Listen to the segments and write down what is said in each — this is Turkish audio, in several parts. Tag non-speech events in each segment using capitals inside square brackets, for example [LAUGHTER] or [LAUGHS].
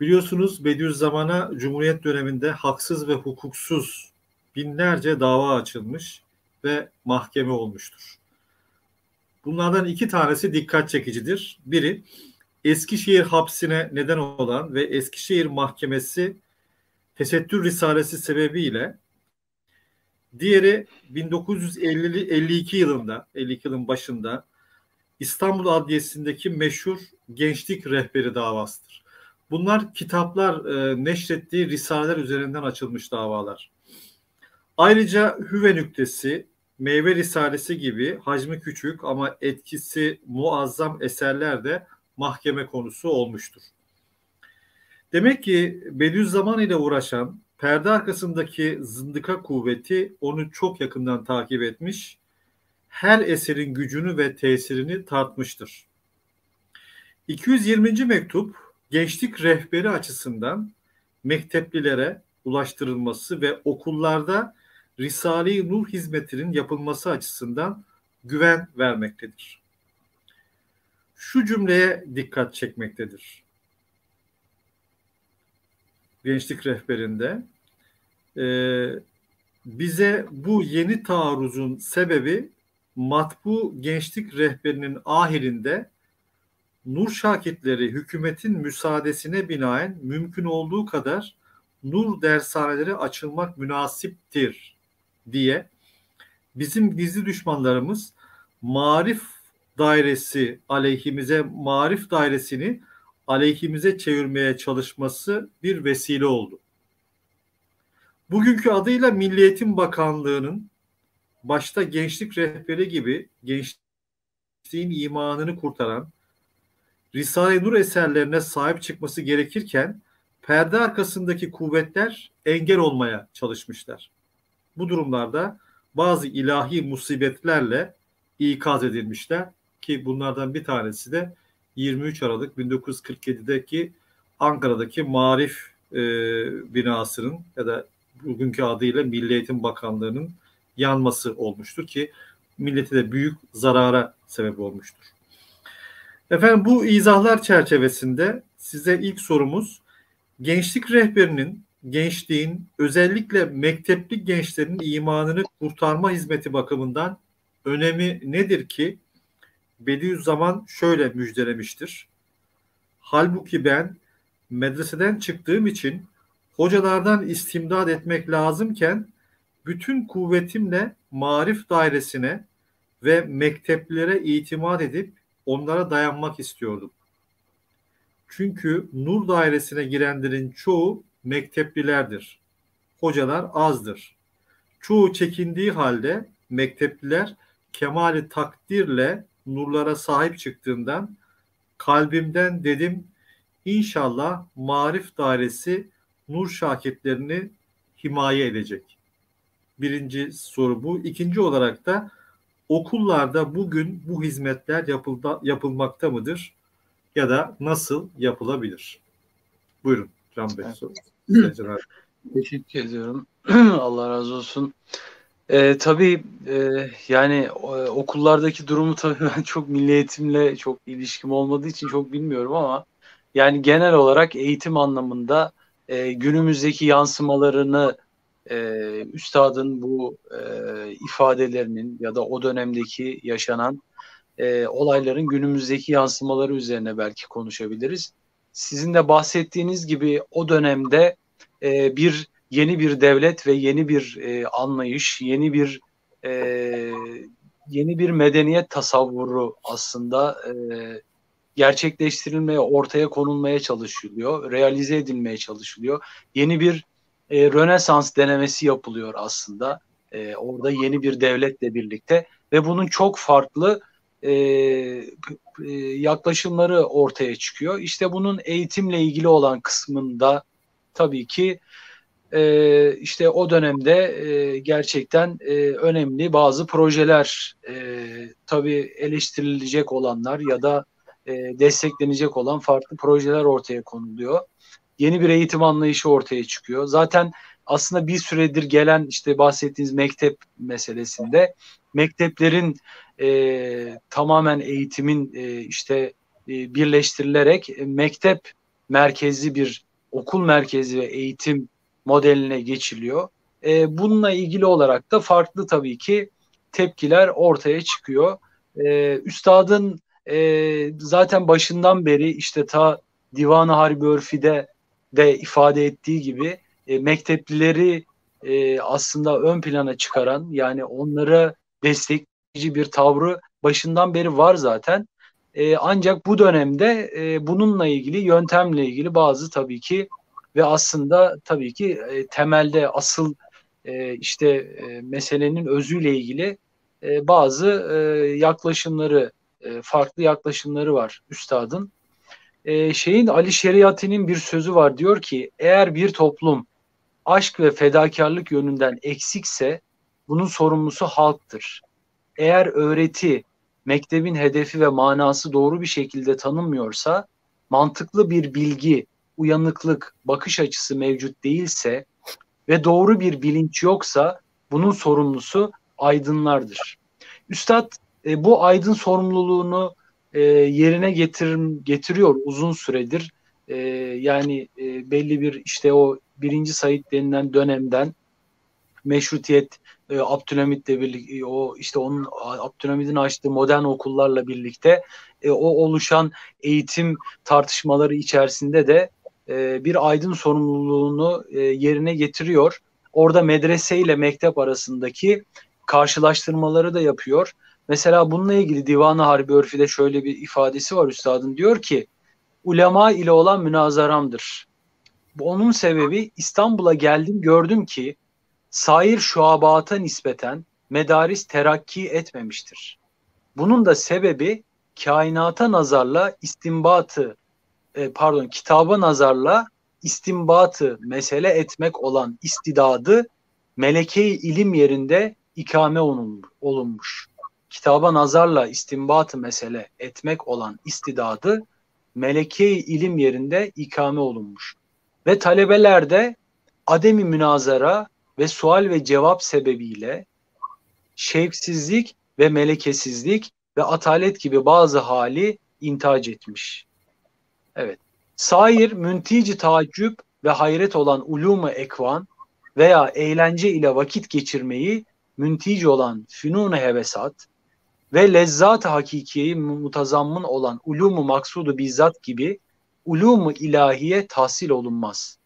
Biliyorsunuz Bediüzzaman'a Cumhuriyet döneminde haksız ve hukuksuz binlerce dava açılmış ve mahkeme olmuştur. Bunlardan iki tanesi dikkat çekicidir. Biri Eskişehir hapsine neden olan ve Eskişehir Mahkemesi tesettür risalesi sebebiyle diğeri 1952 yılında 52 yılın başında İstanbul Adliyesi'ndeki meşhur gençlik rehberi davasıdır. Bunlar kitaplar e, neşrettiği risaleler üzerinden açılmış davalar. Ayrıca Hüve Nüktesi, Meyve Risalesi gibi hacmi küçük ama etkisi muazzam eserler de mahkeme konusu olmuştur. Demek ki Bediüzzaman ile uğraşan perde arkasındaki zındıka kuvveti onu çok yakından takip etmiş, her eserin gücünü ve tesirini tartmıştır. 220. mektup gençlik rehberi açısından mekteplilere ulaştırılması ve okullarda Risale-i Nur hizmetinin yapılması açısından güven vermektedir. Şu cümleye dikkat çekmektedir. Gençlik rehberinde e, bize bu yeni taarruzun sebebi matbu gençlik rehberinin ahirinde nur şakitleri hükümetin müsaadesine binaen mümkün olduğu kadar nur dershaneleri açılmak münasiptir diye bizim gizli düşmanlarımız marif dairesi aleyhimize marif dairesini aleyhimize çevirmeye çalışması bir vesile oldu. Bugünkü adıyla Milli Eğitim Bakanlığı'nın başta gençlik rehberi gibi gençliğin imanını kurtaran Risale-i Nur eserlerine sahip çıkması gerekirken perde arkasındaki kuvvetler engel olmaya çalışmışlar. Bu durumlarda bazı ilahi musibetlerle ikaz edilmişler ki bunlardan bir tanesi de 23 Aralık 1947'deki Ankara'daki Marif e, binasının ya da bugünkü adıyla Milli Eğitim Bakanlığı'nın yanması olmuştur ki millete de büyük zarara sebep olmuştur. Efendim bu izahlar çerçevesinde size ilk sorumuz gençlik rehberinin gençliğin özellikle mektepli gençlerin imanını kurtarma hizmeti bakımından önemi nedir ki Bediüzzaman şöyle müjdelemiştir. Halbuki ben medreseden çıktığım için hocalardan istimdad etmek lazımken bütün kuvvetimle marif dairesine ve mekteplere itimat edip onlara dayanmak istiyordum. Çünkü nur dairesine girenlerin çoğu mekteplilerdir. Hocalar azdır. Çoğu çekindiği halde mektepliler kemali takdirle nurlara sahip çıktığından kalbimden dedim inşallah marif dairesi nur şakitlerini himaye edecek. Birinci soru bu. İkinci olarak da okullarda bugün bu hizmetler yapılda, yapılmakta mıdır? Ya da nasıl yapılabilir? Buyurun Can Bey. Evet. Teşekkür ediyorum. [CLEARS THROAT] Allah razı olsun. Ee, tabii e, yani e, okullardaki durumu tabii [LAUGHS] ben çok milli eğitimle çok ilişkim olmadığı için çok bilmiyorum ama yani genel olarak eğitim anlamında e, günümüzdeki yansımalarını e, üstadın bu e, ifadelerinin ya da o dönemdeki yaşanan e, olayların günümüzdeki yansımaları üzerine belki konuşabiliriz. Sizin de bahsettiğiniz gibi o dönemde e, bir yeni bir devlet ve yeni bir e, anlayış, yeni bir e, yeni bir medeniyet tasavvuru aslında e, gerçekleştirilmeye, ortaya konulmaya çalışılıyor, realize edilmeye çalışılıyor. Yeni bir e, Rönesans denemesi yapılıyor aslında. E, orada yeni bir devletle birlikte ve bunun çok farklı e, e, yaklaşımları ortaya çıkıyor. İşte bunun eğitimle ilgili olan kısmında tabii ki e, işte o dönemde e, gerçekten e, önemli bazı projeler e, tabii eleştirilecek olanlar ya da e, desteklenecek olan farklı projeler ortaya konuluyor. Yeni bir eğitim anlayışı ortaya çıkıyor. Zaten aslında bir süredir gelen işte bahsettiğiniz mektep meselesinde mekteplerin e, tamamen eğitimin e, işte e, birleştirilerek e, mektep merkezli bir okul merkezi ve eğitim modeline geçiliyor. E, bununla ilgili olarak da farklı tabii ki tepkiler ortaya çıkıyor. E, üstadın e, zaten başından beri işte ta Divan-ı Harbi Örfi'de de ifade ettiği gibi e, mekteplileri e, aslında ön plana çıkaran yani onlara destekleyici bir tavrı başından beri var zaten. E, ancak bu dönemde e, bununla ilgili yöntemle ilgili bazı tabii ki ve aslında tabii ki e, temelde asıl e, işte e, meselenin özüyle ilgili e, bazı e, yaklaşımları e, farklı yaklaşımları var üstadın. E, şeyin Ali Şeriati'nin bir sözü var diyor ki eğer bir toplum aşk ve fedakarlık yönünden eksikse bunun sorumlusu halktır. Eğer öğreti, mektebin hedefi ve manası doğru bir şekilde tanınmıyorsa, mantıklı bir bilgi, uyanıklık, bakış açısı mevcut değilse ve doğru bir bilinç yoksa bunun sorumlusu aydınlardır. Üstad e, bu aydın sorumluluğunu e, yerine getir, getiriyor uzun süredir. E, yani e, belli bir işte o birinci Said denilen dönemden meşrutiyet e, Abdülhamit'le birlikte o işte onun Abdülhamit'in açtığı modern okullarla birlikte e, o oluşan eğitim tartışmaları içerisinde de e, bir aydın sorumluluğunu e, yerine getiriyor. Orada medrese ile mektep arasındaki karşılaştırmaları da yapıyor. Mesela bununla ilgili Divan-ı Harbi Örfi'de şöyle bir ifadesi var üstadın. Diyor ki ulema ile olan münazaramdır. Onun sebebi İstanbul'a geldim gördüm ki sair şuabata nispeten medaris terakki etmemiştir. Bunun da sebebi kainata nazarla istimbatı e, pardon kitaba nazarla istimbatı mesele etmek olan istidadı meleke ilim yerinde ikame olunmuş. Kitaba nazarla istimbatı mesele etmek olan istidadı meleke ilim yerinde ikame olunmuş. Ve talebelerde ademi münazara ve sual ve cevap sebebiyle şevksizlik ve melekesizlik ve atalet gibi bazı hali intac etmiş. Evet. Sair müntici taaccüp ve hayret olan ulumu ekvan veya eğlence ile vakit geçirmeyi müntic olan fünun hevesat ve lezzat-ı hakikiyeyi mutazammın olan ulumu maksudu bizzat gibi ulumu ilahiye tahsil olunmaz.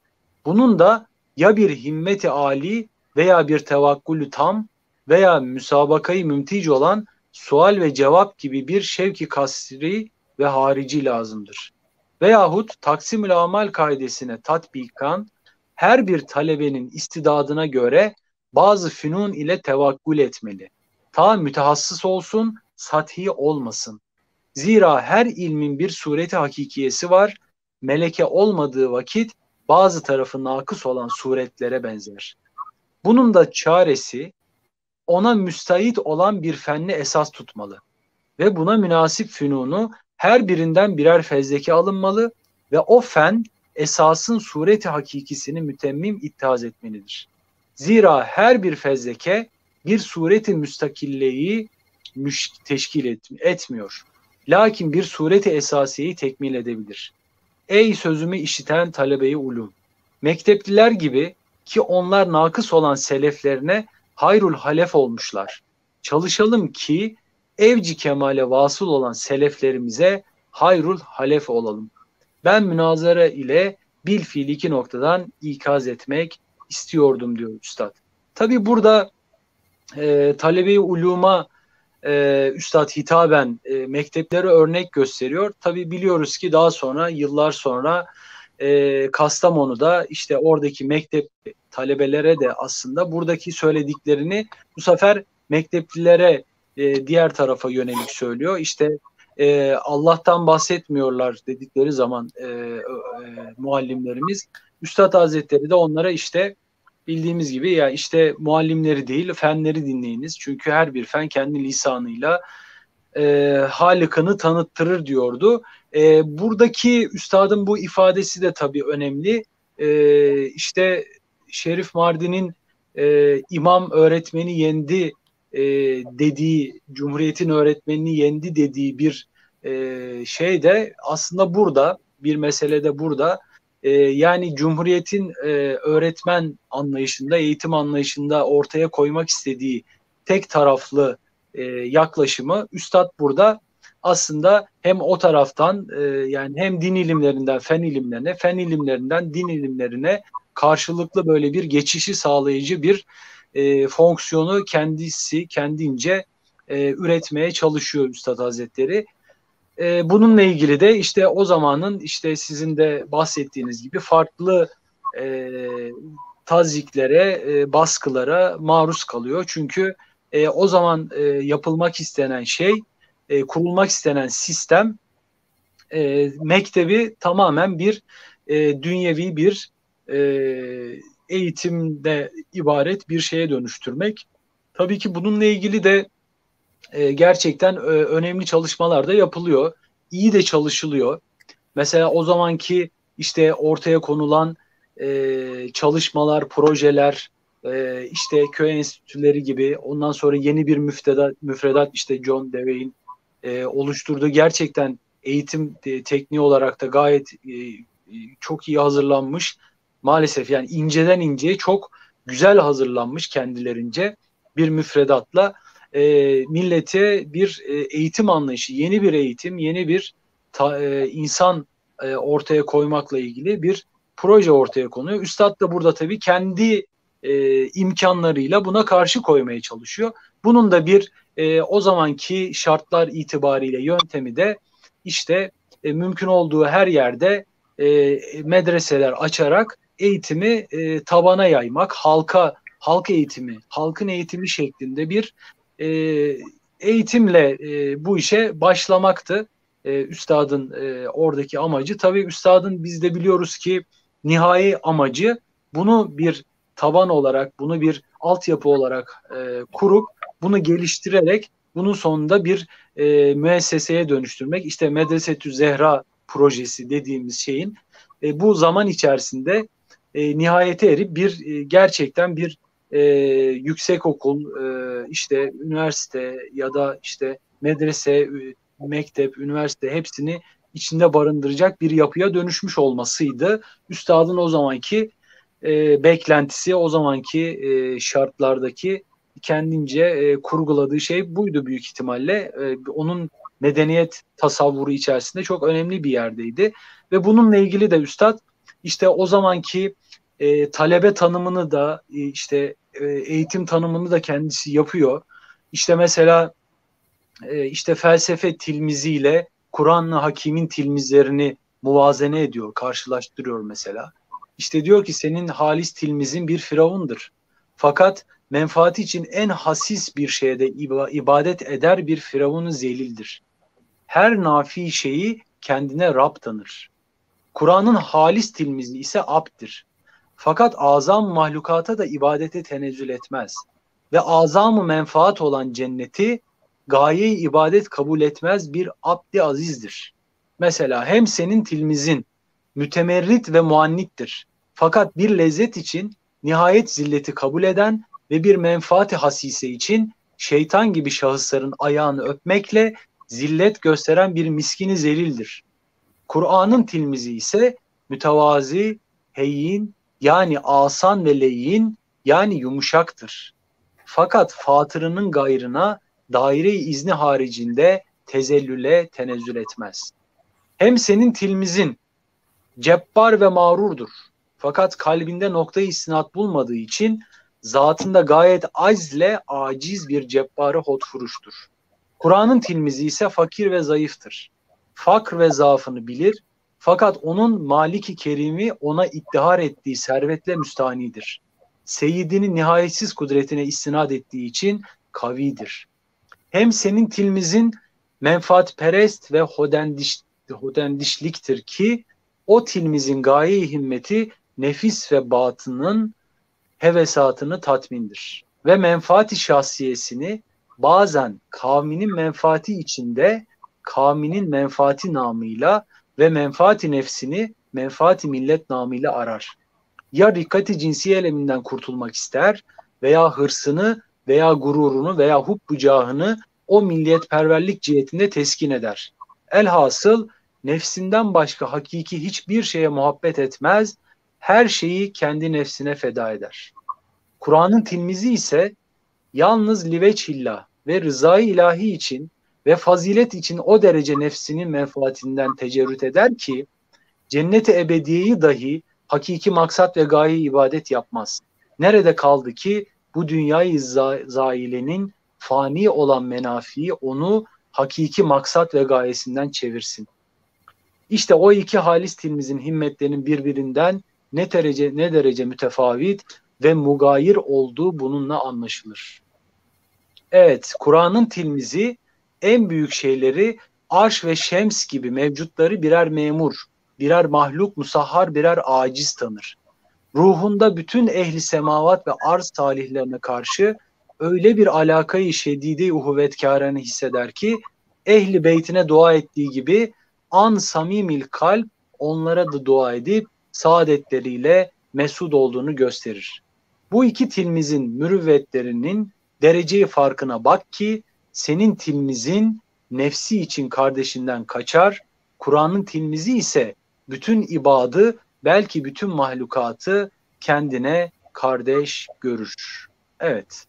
Bunun da ya bir himmeti ali veya bir tevakkulü tam veya müsabakayı mümtic olan sual ve cevap gibi bir şevki kasri ve harici lazımdır. Veyahut taksim-ül amal kaidesine tatbikan her bir talebenin istidadına göre bazı fünun ile tevakkul etmeli. Ta mütehassıs olsun, sathi olmasın. Zira her ilmin bir sureti hakikiyesi var. Meleke olmadığı vakit bazı tarafı nakıs olan suretlere benzer. Bunun da çaresi ona müstahit olan bir fenni esas tutmalı ve buna münasip fünunu her birinden birer fezleke alınmalı ve o fen esasın sureti hakikisini mütemmim ittihaz etmelidir. Zira her bir fezleke bir sureti müstakilleyi müş teşkil et, etmiyor. Lakin bir sureti esasiyeyi tekmil edebilir. Ey sözümü işiten talebeyi ulum! Mektepliler gibi ki onlar nakıs olan seleflerine hayrul halef olmuşlar. Çalışalım ki evci kemale vasıl olan seleflerimize hayrul halef olalım. Ben münazara ile bil fiil iki noktadan ikaz etmek istiyordum diyor Üstad. Tabi burada e, talebe-i uluma e, Üstad hitaben e, mekteplere örnek gösteriyor. Tabi biliyoruz ki daha sonra yıllar sonra e, Kastamonu'da işte oradaki mektep talebelere de aslında buradaki söylediklerini bu sefer mekteplilere e, diğer tarafa yönelik söylüyor. İşte e, Allah'tan bahsetmiyorlar dedikleri zaman e, e, muallimlerimiz. Üstad Hazretleri de onlara işte bildiğimiz gibi ya işte muallimleri değil fenleri dinleyiniz. Çünkü her bir fen kendi lisanıyla e, Halık'ını tanıttırır diyordu. E, buradaki üstadın bu ifadesi de tabii önemli. E, işte Şerif Mardin'in e, imam öğretmeni yendi e, dediği, Cumhuriyet'in öğretmenini yendi dediği bir e, şey de aslında burada bir mesele de burada. E, yani Cumhuriyet'in e, öğretmen anlayışında, eğitim anlayışında ortaya koymak istediği tek taraflı e, yaklaşımı Üstad burada aslında hem o taraftan e, yani hem din ilimlerinden fen ilimlerine, fen ilimlerinden din ilimlerine karşılıklı böyle bir geçişi sağlayıcı bir e, fonksiyonu kendisi kendince e, üretmeye çalışıyor Üstad Hazretleri. E, bununla ilgili de işte o zamanın işte sizin de bahsettiğiniz gibi farklı e, taziklere, e, baskılara maruz kalıyor. Çünkü e, o zaman e, yapılmak istenen şey, e, kurulmak istenen sistem e, mektebi tamamen bir e, dünyevi bir e, eğitimde ibaret bir şeye dönüştürmek. Tabii ki bununla ilgili de e, gerçekten e, önemli çalışmalar da yapılıyor. İyi de çalışılıyor. Mesela o zamanki işte ortaya konulan e, çalışmalar, projeler, e, işte köy enstitüleri gibi ondan sonra yeni bir müfredat, müfredat işte John Dewey'in e, oluşturduğu gerçekten eğitim e, tekniği olarak da gayet e, çok iyi hazırlanmış. Maalesef yani inceden inceye çok güzel hazırlanmış kendilerince bir müfredatla e, millete bir e, eğitim anlayışı, yeni bir eğitim, yeni bir ta, e, insan e, ortaya koymakla ilgili bir proje ortaya konuyor. Üstad da burada tabii kendi e, imkanlarıyla buna karşı koymaya çalışıyor. Bunun da bir e, o zamanki şartlar itibariyle yöntemi de işte e, mümkün olduğu her yerde e, medreseler açarak eğitimi e, tabana yaymak, halka halk eğitimi, halkın eğitimi şeklinde bir e, eğitimle e, bu işe başlamaktı. E, üstadın e, oradaki amacı. Tabii üstadın biz de biliyoruz ki nihai amacı bunu bir taban olarak, bunu bir altyapı olarak e, kurup bunu geliştirerek bunun sonunda bir e, müesseseye dönüştürmek. İşte Medresetü Zehra projesi dediğimiz şeyin e, bu zaman içerisinde e, nihayete erip bir e, gerçekten bir e, yüksek okul, e, işte üniversite ya da işte medrese, mektep, üniversite hepsini içinde barındıracak bir yapıya dönüşmüş olmasıydı. Üstadın o zamanki e, beklentisi, o zamanki e, şartlardaki kendince e, kurguladığı şey buydu büyük ihtimalle. E, onun medeniyet tasavvuru içerisinde çok önemli bir yerdeydi. Ve bununla ilgili de Üstad işte o zamanki e, talebe tanımını da e, işte e, eğitim tanımını da kendisi yapıyor. İşte mesela e, işte felsefe tilmiziyle Kur'an'la hakimin tilmizlerini muvazene ediyor, karşılaştırıyor mesela. İşte diyor ki senin halis tilmizin bir firavundur. Fakat menfaati için en hasis bir şeyde ibadet eder bir firavunu zelildir. Her nafi şeyi kendine Rab tanır. Kur'an'ın halis tilmizi ise abdir. Fakat azam mahlukata da ibadete tenezzül etmez. Ve azamı menfaat olan cenneti gaye ibadet kabul etmez bir abdi azizdir. Mesela hem senin tilmizin mütemerrit ve muannittir. Fakat bir lezzet için nihayet zilleti kabul eden ve bir menfaati hasise için şeytan gibi şahısların ayağını öpmekle zillet gösteren bir miskini zelildir. Kur'an'ın tilmizi ise mütevazi, heyyin yani asan ve leyin yani yumuşaktır. Fakat fatırının gayrına daire-i izni haricinde tezellüle tenezzül etmez. Hem senin tilmizin cebbar ve mağrurdur. Fakat kalbinde noktayı istinat bulmadığı için zatında gayet azle aciz bir cebbarı hotfuruştur. Kur'an'ın tilmizi ise fakir ve zayıftır. Fakr ve zaafını bilir fakat onun Maliki Kerim'i ona ittihar ettiği servetle müstahnidir. Seyyidini nihayetsiz kudretine istinad ettiği için kavidir. Hem senin tilmizin menfaatperest ve hodendiş, hodendişliktir ki o tilmizin gaye himmeti nefis ve batının hevesatını tatmindir. Ve menfaati şahsiyesini bazen kavminin menfaati içinde kavminin menfaati namıyla ve menfaati nefsini menfaati millet namıyla arar. Ya rikkati cinsi eleminden kurtulmak ister veya hırsını veya gururunu veya hubbu cahını o milliyetperverlik cihetinde teskin eder. Elhasıl nefsinden başka hakiki hiçbir şeye muhabbet etmez, her şeyi kendi nefsine feda eder. Kur'an'ın tilmizi ise yalnız liveçillah ve rızayı ilahi için ve fazilet için o derece nefsinin menfaatinden tecerrüt eder ki cenneti ebediyeyi dahi hakiki maksat ve gaye ibadet yapmaz. Nerede kaldı ki bu dünyayı zailenin fani olan menafiyi onu hakiki maksat ve gayesinden çevirsin. İşte o iki halis tilmizin himmetlerinin birbirinden ne derece ne derece mütefavit ve mugayir olduğu bununla anlaşılır. Evet, Kur'an'ın tilmizi en büyük şeyleri arş ve şems gibi mevcutları birer memur, birer mahluk musahhar, birer aciz tanır. Ruhunda bütün ehli semavat ve arz talihlerine karşı öyle bir alakayı şedide uhuvvetkârını hisseder ki ehli beytine dua ettiği gibi an samimil kalp onlara da dua edip saadetleriyle mesud olduğunu gösterir. Bu iki tilmizin mürüvvetlerinin dereceyi farkına bak ki senin tilmizin nefsi için kardeşinden kaçar, Kur'an'ın tilmizi ise bütün ibadı belki bütün mahlukatı kendine kardeş görür. Evet.